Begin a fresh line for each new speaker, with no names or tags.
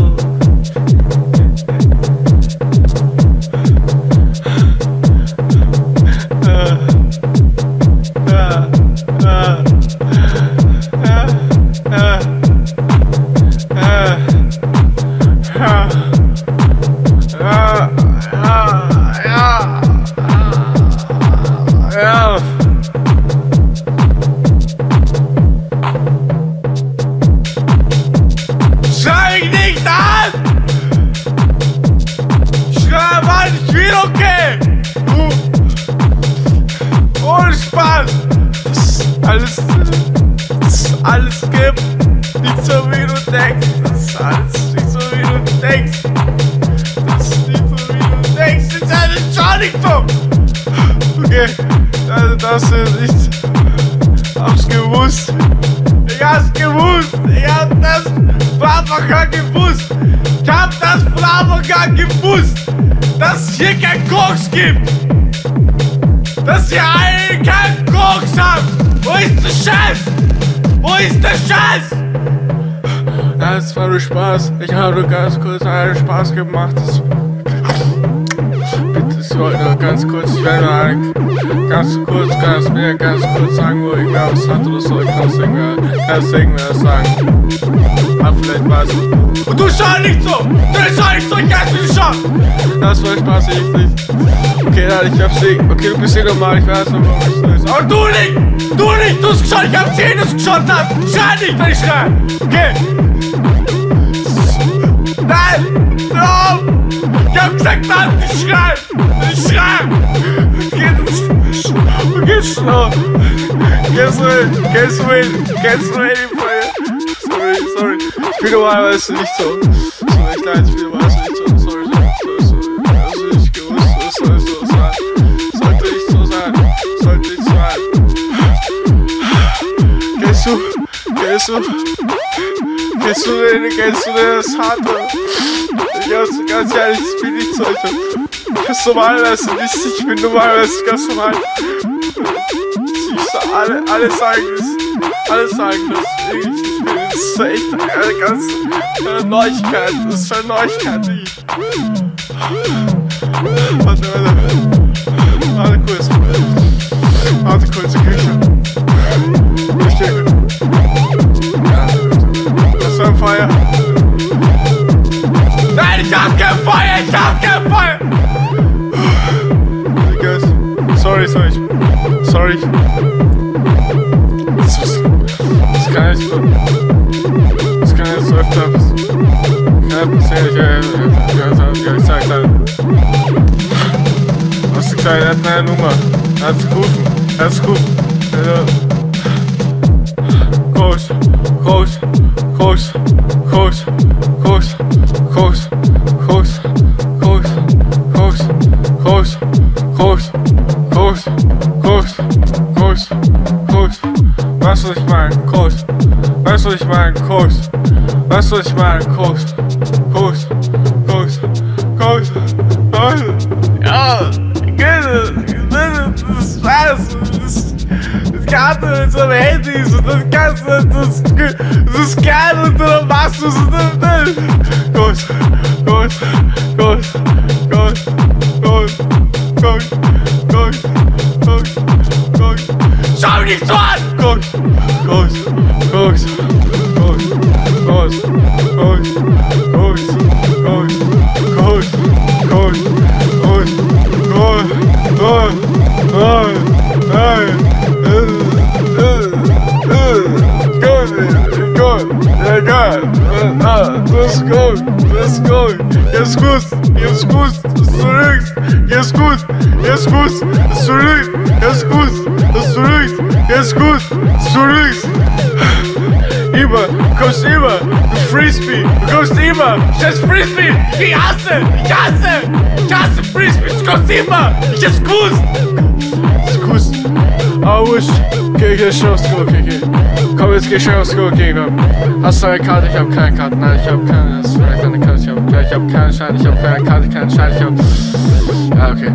love. Okay! Du! Ohne Spaß! Das alles, das ist alles gibt. Nicht so wie du denkst. Das ist alles nicht so wie du denkst. Das ist nicht so wie du denkst. Das ist alles schon nicht so! Okay, also das ist nicht. Hab's gewusst. Ich hab's gewusst. Ich hab das Anfang an gewusst. Ich hab das an gewusst, dass es hier kein Koks gibt. Dass ihr alle keinen Koks habt. Wo ist der Scheiß? Wo ist der Scheiß? Ja, es war nur Spaß. Ich habe nur ganz kurz einen Spaß gemacht. Das Bitte, wollte nur ganz kurz, ich werde mal ganz kurz, du mir ganz kurz sagen, wo ich was hatte oder so, ich es irgendwer, kannst du irgendwer sagen. Aber vielleicht war es. Und du schau nicht so! Du schau nicht so, ich kannst nicht schauen! Das war Spaß, ich nicht. Okay, dann, ich hab's nicht. Okay, du bist hier normal, ich weiß noch, warum ich. Aber du nicht! Du nicht! Du hast geschaut, ich hab gesehen, dass du geschaut hast! Schrei nicht, wenn ich schrei! Okay! Nein! Hör auf! Ich hab gesagt, nein, nicht schreien! Nicht schreien! Geht, okay, schlau! Gehst du hin? Gehst du hin? Gehst du hin? Sorry, sorry. Ich bin normalerweise nicht so. So, echt leid, ich bin normalerweise nicht so. Sorry, sorry, sorry. Also, ich gewusst, das soll so sein. Sollte nicht so sein. Sollte nicht sein. Gehst du? Gehst du? Gehst du denn, gehst du denn das harte? Ich hab's ganz ehrlich, ich bin nicht solche. Ich bin normalerweise nicht, ich bin normalerweise ganz normal. Alle, alle sagen das. Alle sagen bin, das ist echt eine ganz Neuigkeit. Das ist eine Neuigkeit. Warte, warte. Warte kurz. Warte kurz. Küche. Sorry. Das, ist, das kann ich. Das kann ich so öfter. Ja, bisher, ja, ja, ich sag dann. Was Number. That's cool. That's cool. Coach, Coach, Coach, Coach, Coach, Coach. Weißt du, was ich meine? Kuss. Weißt du, was ich meine? Kuss. Weißt du, was ich meine? Kuss. Kuss. Kuss. Kuss. Kuss. Ja, Güte. Das ist Spaß. Das kannst du mit so einem Handy. Das kannst du nicht. Das, das ist geil. Und dann machst du es. Kuss. Kuss. Kuss. Kuss. Kuss. Kuss. Ghost, ghost, ghost, ghost, ghost, ghost, ghost, ghost, ghost, ghost, ghost, ghost, ghost, Let's go! Let's go. Yes, good. Yes, good. Zurück. Yes, good. Yes, good. Zurück. Yes, good. Zurück. Yes, good. Zurück. Iba, Kommst immer. Frisbee. Du kommst immer. Scheiß Frisbee. Ich hasse. Ich hasse. Ich hasse Frisbee. Du kommst immer. Ich hab's wish. Okay, okay, schnell aufs Klo, okay, okay. Komm, jetzt geh schnell aufs Klo, okay, komm. Hast du eine Karte? Ich hab keine Karte. Nein, ich hab keine. Das ist vielleicht eine Karte. Ich hab, ich hab keinen Schein. Ich hab keine Karte, keinen Schein. Ich hab. Ja, okay.